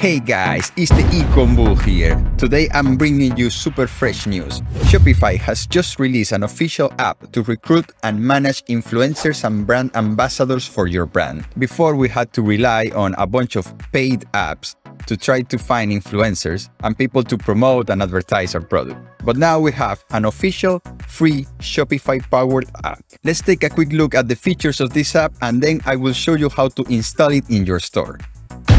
Hey guys, it's the Ecombull here. Today I'm bringing you super fresh news. Shopify has just released an official app to recruit and manage influencers and brand ambassadors for your brand. Before we had to rely on a bunch of paid apps to try to find influencers and people to promote and advertise our product. But now we have an official, free Shopify powered app. Let's take a quick look at the features of this app and then I will show you how to install it in your store.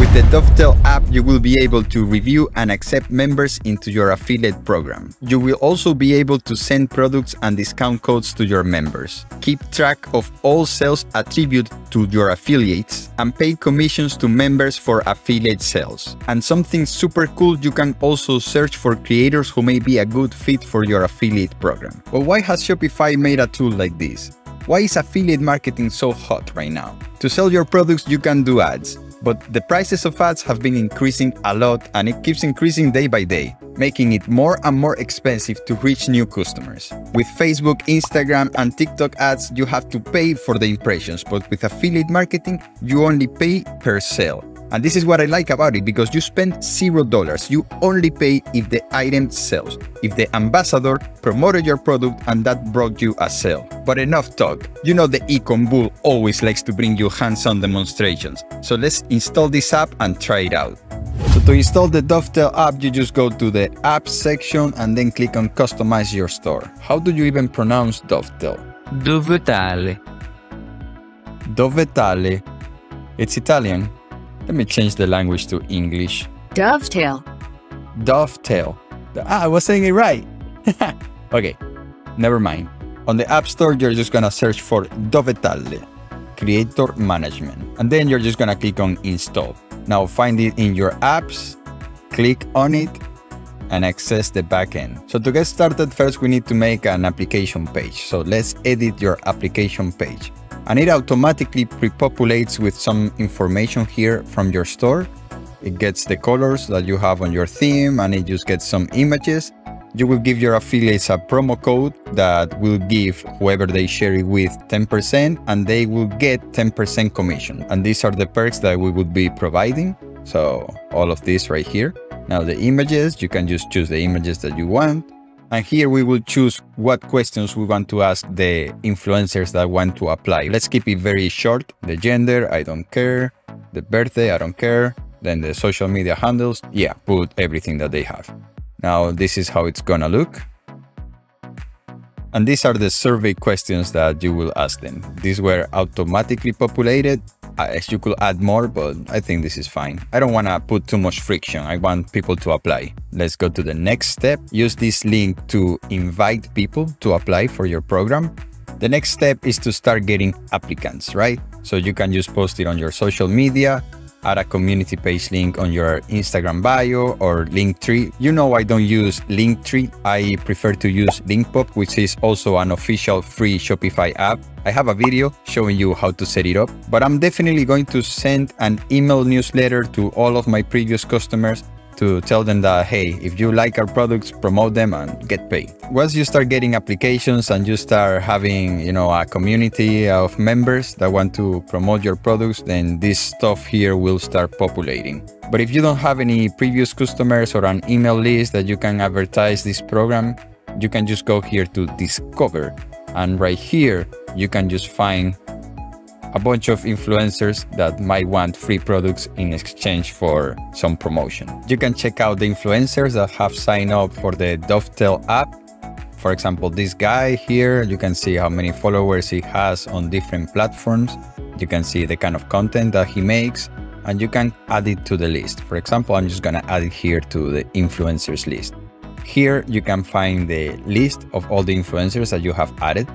With the Dovetale app, you will be able to review and accept members into your affiliate program. You will also be able to send products and discount codes to your members, keep track of all sales attributed to your affiliates, and pay commissions to members for affiliate sales. And something super cool, you can also search for creators who may be a good fit for your affiliate program. But why has Shopify made a tool like this? Why is affiliate marketing so hot right now? To sell your products, you can do ads but the prices of ads have been increasing a lot and it keeps increasing day by day, making it more and more expensive to reach new customers. With Facebook, Instagram, and TikTok ads, you have to pay for the impressions, but with affiliate marketing, you only pay per sale. And this is what I like about it because you spend zero dollars. You only pay if the item sells, if the ambassador promoted your product and that brought you a sale. But enough talk. You know the Ecom Bull always likes to bring you hands-on demonstrations. So let's install this app and try it out. So to install the Dovetale app, you just go to the app section and then click on Customize your store. How do you even pronounce Dovetale? Dovetale. Dovetale. It's Italian. Let me change the language to English. Dovetale. Dovetale. Ah, I was saying it right. okay, never mind. On the App Store, you're just gonna search for Dovetale, Creator Management, and then you're just gonna click on Install. Now find it in your apps, click on it, and access the backend. So to get started, first we need to make an application page. So let's edit your application page and it automatically pre-populates with some information here from your store. It gets the colors that you have on your theme and it just gets some images. You will give your affiliates a promo code that will give whoever they share it with 10% and they will get 10% commission. And these are the perks that we would be providing. So all of this right here. Now the images, you can just choose the images that you want. And here we will choose what questions we want to ask the influencers that want to apply. Let's keep it very short. The gender, I don't care. The birthday, I don't care. Then the social media handles, yeah, put everything that they have. Now this is how it's gonna look. And these are the survey questions that you will ask them. These were automatically populated Uh, you could add more, but I think this is fine. I don't want to put too much friction. I want people to apply. Let's go to the next step. Use this link to invite people to apply for your program. The next step is to start getting applicants, right? So you can just post it on your social media, add a community page link on your Instagram bio or Linktree. You know I don't use Linktree. I prefer to use Linkpop, which is also an official free Shopify app. I have a video showing you how to set it up, but I'm definitely going to send an email newsletter to all of my previous customers to tell them that, hey, if you like our products, promote them and get paid. Once you start getting applications and you start having, you know, a community of members that want to promote your products, then this stuff here will start populating. But if you don't have any previous customers or an email list that you can advertise this program, you can just go here to discover. And right here, you can just find a bunch of influencers that might want free products in exchange for some promotion. You can check out the influencers that have signed up for the Dovetale app. For example, this guy here, you can see how many followers he has on different platforms. You can see the kind of content that he makes and you can add it to the list. For example, I'm just gonna add it here to the influencers list. Here you can find the list of all the influencers that you have added.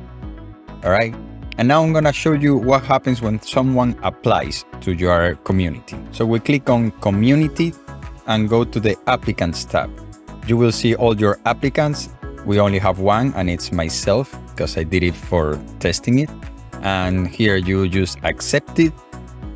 All right, and now I'm gonna show you what happens when someone applies to your community. So we click on community and go to the applicants tab. You will see all your applicants. We only have one and it's myself because I did it for testing it. And here you just accept it.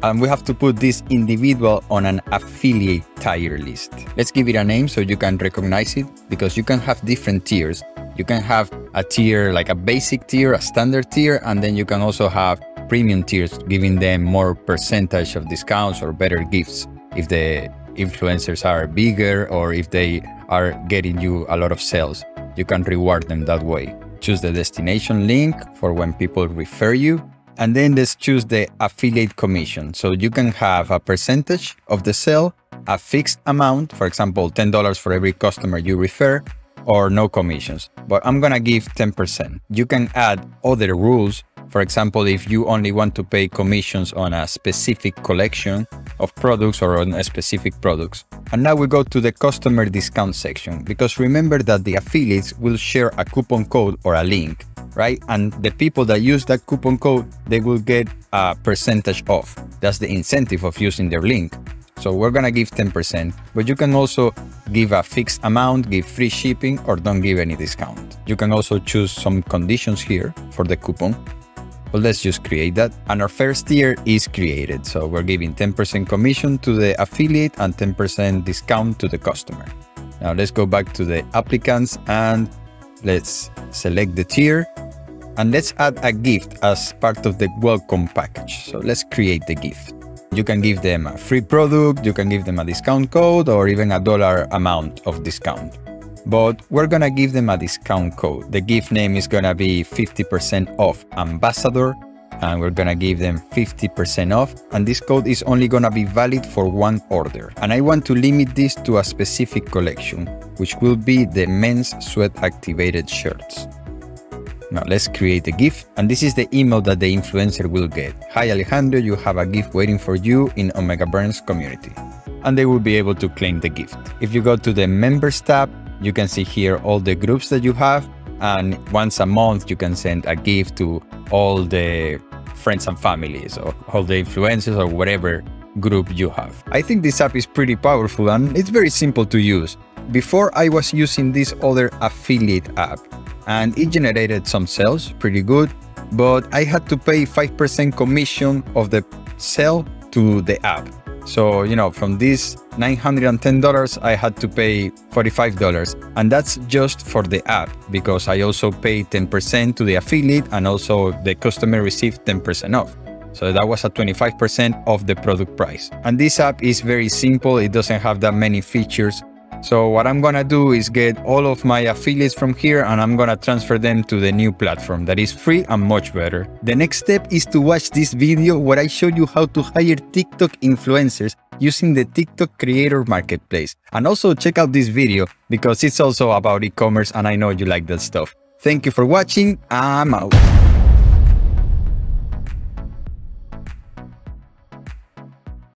And we have to put this individual on an affiliate tier list. Let's give it a name so you can recognize it because you can have different tiers. You can have a tier like a basic tier, a standard tier, and then you can also have premium tiers, giving them more percentage of discounts or better gifts if the influencers are bigger or if they are getting you a lot of sales. You can reward them that way. Choose the destination link for when people refer you. And then let's choose the affiliate commission. So you can have a percentage of the sale, a fixed amount, for example, $10 for every customer you refer, or no commissions. But I'm gonna give 10%. You can add other rules for example, if you only want to pay commissions on a specific collection of products or on specific products. And now we go to the customer discount section, because remember that the affiliates will share a coupon code or a link, right? And the people that use that coupon code, they will get a percentage off. That's the incentive of using their link. So we're gonna give 10%, but you can also give a fixed amount, give free shipping, or don't give any discount. You can also choose some conditions here for the coupon but let's just create that. And our first tier is created. So we're giving 10% commission to the affiliate and 10% discount to the customer. Now let's go back to the applicants and let's select the tier and let's add a gift as part of the welcome package. So let's create the gift. You can give them a free product, you can give them a discount code or even a dollar amount of discount but we're gonna give them a discount code. The gift name is gonna be 50% off ambassador and we're gonna give them 50% off and this code is only gonna be valid for one order and I want to limit this to a specific collection which will be the men's sweat activated shirts. Now let's create a gift and this is the email that the influencer will get. Hi Alejandro, you have a gift waiting for you in Omega Burns community and they will be able to claim the gift. If you go to the members tab, you can see here all the groups that you have. And once a month, you can send a gift to all the friends and families or all the influencers or whatever group you have. I think this app is pretty powerful and it's very simple to use. Before I was using this other affiliate app and it generated some sales, pretty good, but I had to pay 5% commission of the sale to the app. So, you know, from this $910, I had to pay $45. And that's just for the app because I also pay 10% to the affiliate and also the customer received 10% off. So that was a 25% of the product price. And this app is very simple. It doesn't have that many features. So what I'm gonna do is get all of my affiliates from here and I'm gonna transfer them to the new platform that is free and much better. The next step is to watch this video where I show you how to hire TikTok influencers using the TikTok Creator Marketplace. And also check out this video because it's also about e-commerce and I know you like that stuff. Thank you for watching, I'm out.